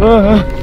嗯。